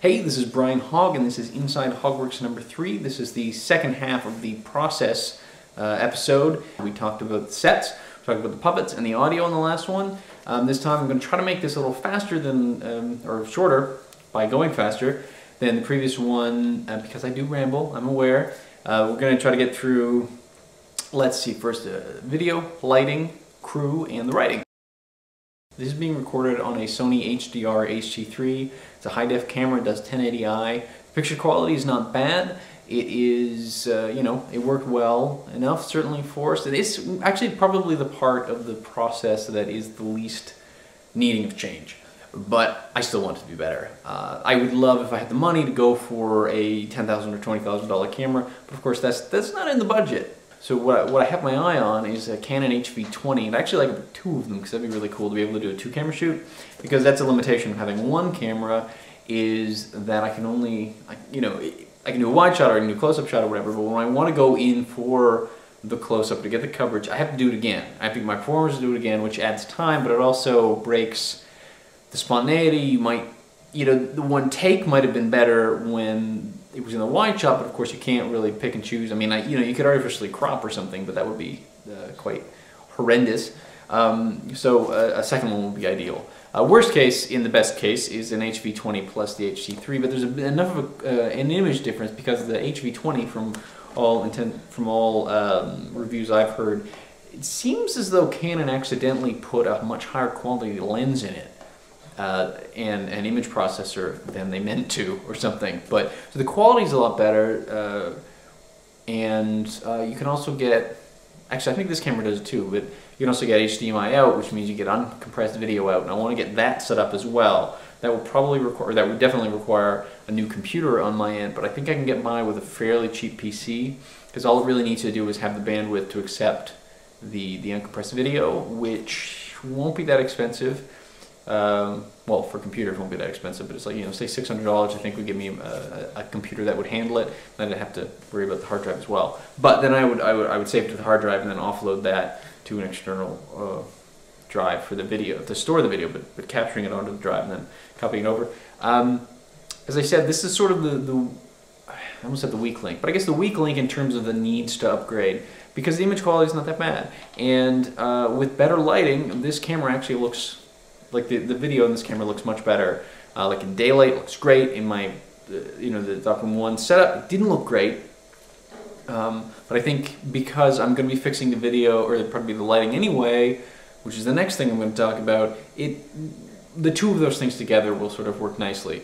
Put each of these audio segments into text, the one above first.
Hey, this is Brian Hogg, and this is Inside Hoggworks number three. This is the second half of the process uh, episode. We talked about the sets, we talked about the puppets, and the audio in the last one. Um, this time I'm going to try to make this a little faster than, um, or shorter by going faster than the previous one uh, because I do ramble, I'm aware. Uh, we're going to try to get through, let's see, first uh, video, lighting, crew, and the writing. This is being recorded on a Sony HDR HC3. It's a high-def camera, it does 1080i. Picture quality is not bad. It is, uh, you know, it worked well enough, certainly for us. It's actually probably the part of the process that is the least needing of change. But I still want it to be better. Uh, I would love if I had the money to go for a 10,000 or $20,000 camera, but of course that's, that's not in the budget. So what I, what I have my eye on is a Canon HV20, and I actually like two of them because that'd be really cool to be able to do a two camera shoot because that's a limitation of having one camera is that I can only, you know, I can do a wide shot or I can do a close-up shot or whatever, but when I want to go in for the close-up to get the coverage, I have to do it again. I have to get my performers to do it again, which adds time, but it also breaks the spontaneity. You might, you know, the one take might have been better when it was in the wide shot, but of course you can't really pick and choose. I mean, I, you know, you could artificially crop or something, but that would be uh, quite horrendous. Um, so a, a, second one would be ideal. Uh, worst case, in the best case, is an HV20 plus the HC3, but there's a, enough of a, uh, an image difference because the HV20, from all intent, from all um, reviews I've heard, it seems as though Canon accidentally put a much higher quality lens in it uh, and an image processor than they meant to or something. But so the quality is a lot better, uh, and uh, you can also get. Actually, I think this camera does it too, but you can also get HDMI out, which means you get uncompressed video out. And I want to get that set up as well. That will probably require, that would definitely require a new computer on my end, but I think I can get by with a fairly cheap PC because all it really needs to do is have the bandwidth to accept the, the uncompressed video, which won't be that expensive. Um, well, for computers, it won't be that expensive, but it's like, you know, say $600, I think would give me a, a, computer that would handle it. Then I'd have to worry about the hard drive as well. But then I would, I would, I would save it to the hard drive and then offload that to an external uh, drive for the video, to store the video, but, but capturing it onto the drive and then copying it over. Um, as I said, this is sort of the, the, I almost said the weak link, but I guess the weak link in terms of the needs to upgrade because the image quality is not that bad. And uh, with better lighting, this camera actually looks like the, the video in this camera looks much better. Uh, like in daylight, looks great. In my, uh, you know, the Darkroom 1 setup, it didn't look great. Um, but I think because I'm going to be fixing the video, or probably the lighting anyway, which is the next thing I'm going to talk about, it, the two of those things together will sort of work nicely.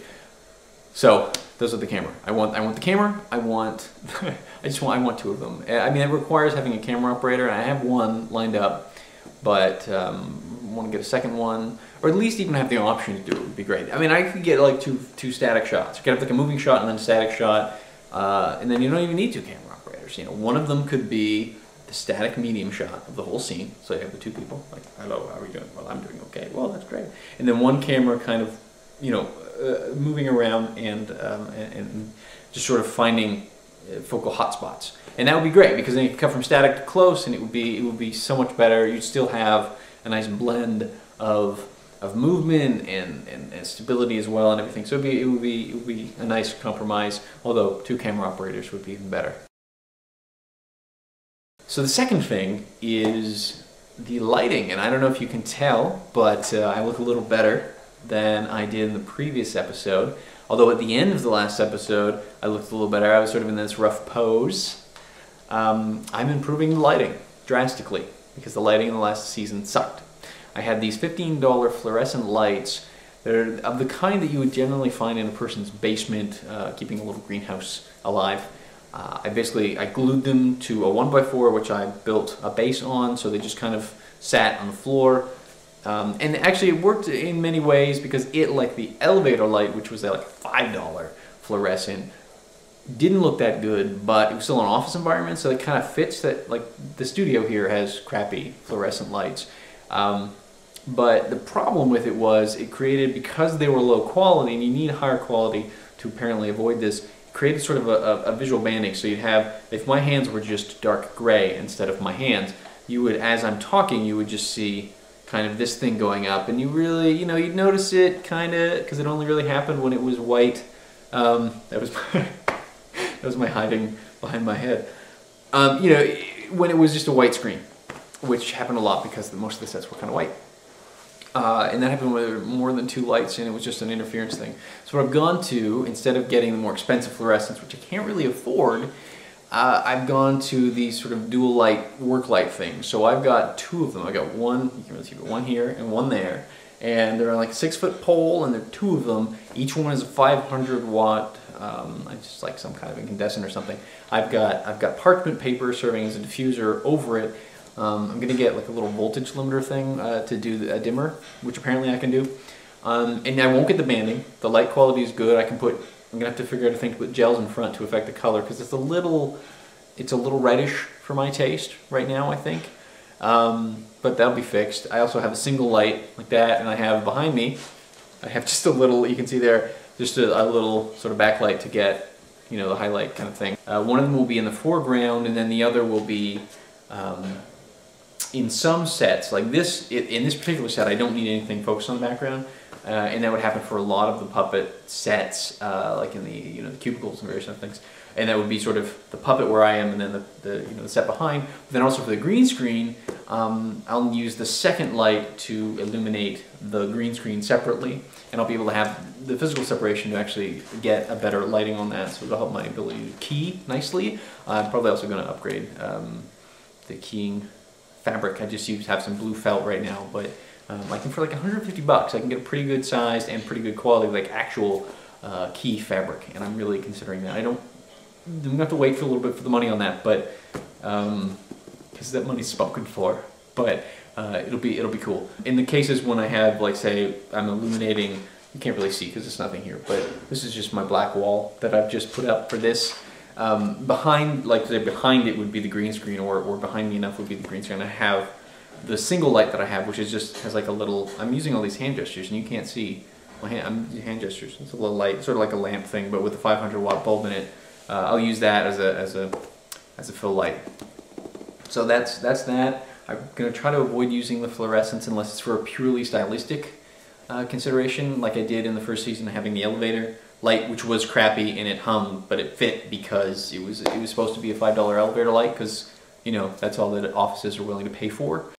So those are the camera. I want I want the camera. I want I just want I want two of them. I mean it requires having a camera operator. And I have one lined up, but um, want to get a second one or at least even have the option to do it would be great. I mean, I could get like two two static shots. You could have like a moving shot and then a static shot, uh, and then you don't even need two camera operators. You know, one of them could be the static medium shot of the whole scene. So you have the two people like, hello, how are you doing? Well, I'm doing okay. Well, that's great. And then one camera kind of, you know, uh, moving around and, um, and, and just sort of finding uh, focal hotspots. And that would be great because then you could cut from static to close, and it would be it would be so much better. You'd still have a nice blend of of movement and, and, and, stability as well and everything. So it'd be, it would be it would be a nice compromise, although two camera operators would be even better. So the second thing is the lighting, and I don't know if you can tell, but uh, I look a little better than I did in the previous episode. Although at the end of the last episode, I looked a little better. I was sort of in this rough pose. Um, I'm improving the lighting drastically because the lighting in the last season sucked. I had these $15 fluorescent lights. They're of the kind that you would generally find in a person's basement, uh, keeping a little greenhouse alive. Uh, I basically I glued them to a 1x4 which I built a base on so they just kind of sat on the floor. Um, and actually it worked in many ways because it, like the elevator light, which was like $5 fluorescent, didn't look that good, but it was still an office environment, so it kind of fits that, like the studio here has crappy fluorescent lights. Um, but the problem with it was it created, because they were low quality, and you need higher quality to apparently avoid this, created sort of a, a, a visual banding. So you'd have, if my hands were just dark gray instead of my hands, you would, as I'm talking, you would just see kind of this thing going up. And you really, you know, you'd notice it kind of, because it only really happened when it was white Um, that was that was my hiding behind my head. Um, you know, when it was just a white screen, which happened a lot because most of the sets were kind of white. Uh, and that happened with more than two lights and it was just an interference thing. So what I've gone to, instead of getting the more expensive fluorescents, which I can't really afford, uh, I've gone to these sort of dual light work light things. So I've got two of them. I've got one, you can really see, but one here and one there. And they're on like a six foot pole and there are two of them. Each one is a 500 watt, um, just like some kind of incandescent or something. I've got, I've got parchment paper serving as a diffuser over it um, I'm gonna get like a little voltage limiter thing uh, to do a dimmer, which apparently I can do. Um, and I won't get the banding. The light quality is good. I can put, I'm gonna have to figure out a thing to put gels in front to affect the color because it's a little, it's a little reddish for my taste right now, I think. Um, but that'll be fixed. I also have a single light like that and I have behind me, I have just a little, you can see there, just a, a little sort of backlight to get, you know, the highlight kind of thing. Uh, one of them will be in the foreground and then the other will be um, in some sets, like this, in this particular set, I don't need anything focused on the background, uh, and that would happen for a lot of the puppet sets, uh, like in the you know the cubicles and various other things, and that would be sort of the puppet where I am, and then the, the you know the set behind. But then also for the green screen, um, I'll use the second light to illuminate the green screen separately, and I'll be able to have the physical separation to actually get a better lighting on that, so it'll help my ability to key nicely. I'm probably also going to upgrade um, the keying fabric. I just use have some blue felt right now, but um, I can for like 150 bucks, I can get a pretty good size and pretty good quality, like actual uh, key fabric, and I'm really considering that. I don't, I'm gonna have to wait for a little bit for the money on that, but because um, that money's spoken for, but uh, it'll be it'll be cool. In the cases when I have like say I'm illuminating, you can't really see because there's nothing here, but this is just my black wall that I've just put up for this. Um, behind, like say, behind it would be the green screen, or, or behind me enough would be the green screen. I have the single light that I have, which is just has like a little. I'm using all these hand gestures, and you can't see my hand. I'm hand gestures. It's a little light, sort of like a lamp thing, but with a 500 watt bulb in it. Uh, I'll use that as a as a as a fill light. So that's that's that. I'm gonna try to avoid using the fluorescents unless it's for a purely stylistic uh, consideration, like I did in the first season, having the elevator light, which was crappy and it hummed, but it fit because it was it was supposed to be a five dollar elevator light because you know that's all that offices are willing to pay for.